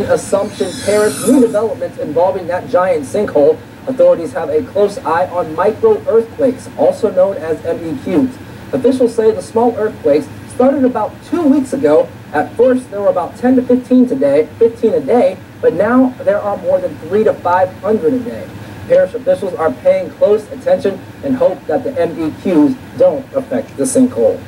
Assumption Parish, new developments involving that giant sinkhole. Authorities have a close eye on micro earthquakes, also known as MEQs. Officials say the small earthquakes started about two weeks ago. At first, there were about 10 to 15 today, 15 a day, but now there are more than three to 500 a day. Parish officials are paying close attention and hope that the MEQs don't affect the sinkhole.